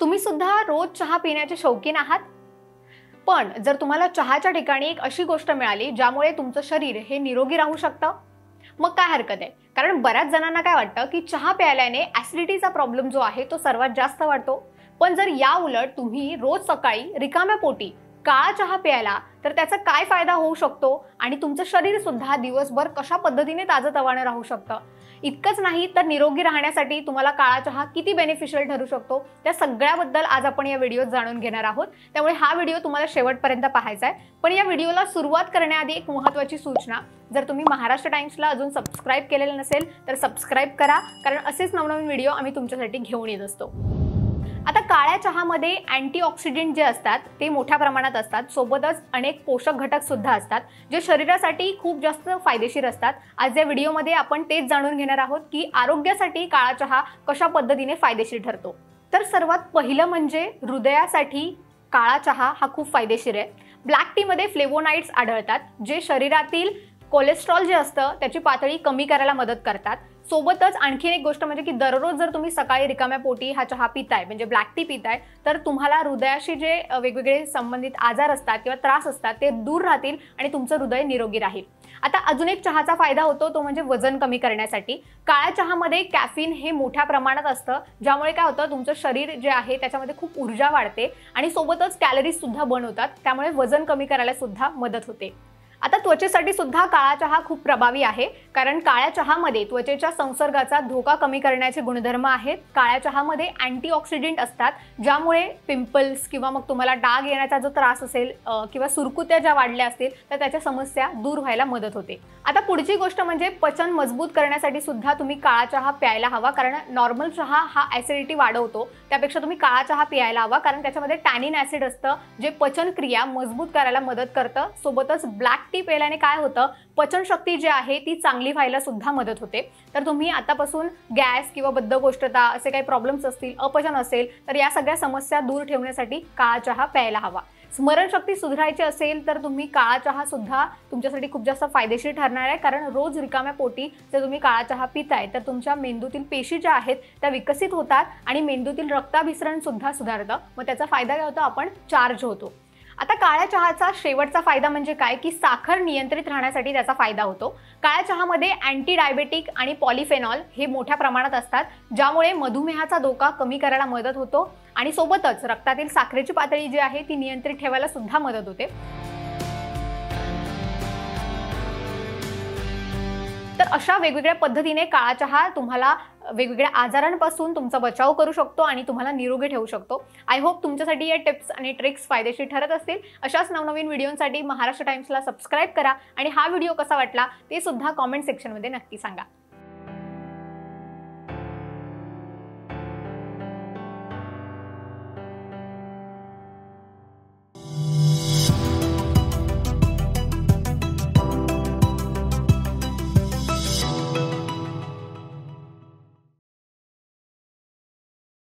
तुम्ही सुद्धा रोज चहा पिण्याचे शौकीन आहात? पण जर तुम्हाला चहाच्या ठिकाणी एक अशी गोष्ट मिळाली ज्यामुळे तुमचं शरीर हे निरोगी राहू शकतं मग काय हरकत आहे? कारण बऱ्याच जणांना काय वाटतं की चहा प्यायल्याने ॲसिडिटीचा प्रॉब्लेम जो आहे तो सर्वात जास्त वाढतो. पण जर या उलट तुम्ही रोज सकाळी रिकाम्या पोटी काळा चहा प्यायला तर त्याचा काय फायदा होऊ शकतो? आणि तुमचं शरीर सुद्धा दिवसभर कशा पद्धतीने ताजं राहू शकतं? इतकंच नाही तर निरोगी राहण्यासाठी तुम्हाला काळा चहा किती बेनिफिशियल ठरू शकतो? त्या सगळ्याबद्दल आज आपण या व्हिडिओत जाणून घेणार आहोत. त्यामुळे हा व्हिडिओ तुम्हाला शेवटपर्यंत पाहायचा आहे. पण या व्हिडिओला सुरुवात करण्याआधी एक महत्त्वाची सूचना. जर तुम्ही महाराष्ट्र टाइम्सला अजून सबस्क्राईब केलेलं नसेल तर सबस्क्राईब करा. कारण असेच नवनवीन व्हिडिओ आम्ही तुमच्यासाठी घेऊन येत असतो. आता काळ्या चहामध्ये अँटीऑक्सिडेंट जे असतात ते मोठ्या प्रमाणात असतात. सोबतच अनेक पोषक घटक सुद्धा असतात जे शरीरासाठी खूप जास्त फायदेशीर असतात. आज या व्हिडिओमध्ये आपण तेच जाणून घेणार आहोत की आरोग्यासाठी काळा चहा कशा पद्धतीने फायदेशीर ठरतो. तर सर्वात पहिलं म्हणजे हृदयासाठी काळा चहा हा खूप फायदेशीर आहे. ब्लॅक टीमध्ये फ्लेवोनाईट्स आढळतात जे शरीरातील कोलेस्ट्रॉल जे असतं त्याची पातळी कमी करायला मदत करतात. सोबतच आणखीन एक गोष्ट म्हणजे की दररोज जर तुम्ही सकाळी रिकाम्या पोटी हा चहा पिताय म्हणजे ब्लॅक टी पिताय तर तुम्हाला हृदयाशी जे वेगवेगळे संबंधित आजार असतात किंवा त्रास असतात ते दूर राहतील आणि तुमचं हृदय निरोगी राहील. आता अजून एक चहाचा फायदा होतो तो म्हणजे वजन कमी करण्यासाठी. काळ्या चहामध्ये कॅफिन हे मोठ्या प्रमाणात असतं ज्यामुळे काय होतं तुमचं शरीर जे आहे त्याच्यामध्ये खूप ऊर्जा वाढते आणि सोबतच कॅलरीज सुद्धा बर्न होतात त्यामुळे वजन कमी करायला सुद्धा मदत होते. आता त्वचेसाठी सुद्धा काळा चहा खूप प्रभावी आहे. कारण काळ्या चहामध्ये त्वचेच्या संसर्गाचा धोका कमी करण्याचे गुणधर्म आहेत. काळ्या चहामध्ये अँटीऑक्सिडेंट असतात ज्यामुळे पिंपल्स किंवा मग तुम्हाला डाग येण्याचा जो त्रास असेल किंवा सुरकुत्या ज्या वाढल्या असतील तर त्याच्या समस्या दूर व्हायला मदत होते. आता पुढची गोष्ट म्हणजे पचन मजबूत करण्यासाठी सुद्धा तुम्ही काळा चहा प्यायला हवा. कारण नॉर्मल चहा हा ॲसिडिटी वाढवतो. त्यापेक्षा तुम्ही काळा चहा प्यायला हवा. कारण त्याच्यामध्ये टॅनिन ॲसिड असतं जे पचनक्रिया मजबूत करायला मदत करतं. सोबतच ब्लॅक टी पेल्याने काय होतं? पचनशक्ती जी आहे ती चांगली व्हायला सुद्धा मदत होते. तर तुम्ही आतापासून गॅस किंवा बद्धकोष्ठता असे काही प्रॉब्लेम्स असतील अपचन असेल तर या सगळ्या समस्या दूर ठेवण्यासाठी काळा चहा प्यायला हवा. स्मरणशक्ती सुधारायची असेल तर तुम्ही काळा चहा सुद्धा तुमच्यासाठी खूप जास्त फायदेशीर ठरणार आहे. कारण रोज रिकाम्या पोटी जर तुम्ही काळा चहा पिताय तर तुमच्या मेंदूतील पेशी ज्या आहेत त्या विकसित होतात आणि मेंदूतील रक्ताभिसरण सुद्धा सुधारतं. मग त्याचा फायदा काय होतो? आपण चार्ज होतो. आता काळ्या चहाचा शेवटचा फायदा म्हणजे काय? की साखर नियंत्रित राहण्यासाठी त्याचा फायदा होतो. काळ्या चहामध्ये अँटी डायबेटिक आणि पॉलिफेनॉल हे मोठ्या प्रमाणात असतात ज्यामुळे मधुमेहाचा धोका कमी करायला मदत होतो आणि सोबतच रक्तातील साखरेची पातळी जी आहे ती नियंत्रित ठेवायला सुद्धा मदत होते. तर अशा वेगवेगळ्या पद्धतीने काळा चहा तुम्हाला वेगवेगळ्या आजारांपासून तुमचा बचाव करू शकतो आणि तुम्हाला निरोगी ठेवू शकतो. आय होप तुमच्यासाठी या टिप्स आणि ट्रिक्स फायदेशीर ठरत असतील. अशाच नवनवीन व्हिडिओसाठी महाराष्ट्र टाइम्सला सबस्क्राईब करा आणि हा व्हिडिओ कसा वाटला ते सुद्धा कॉमेंट सेक्शनमध्ये नक्की सांगा.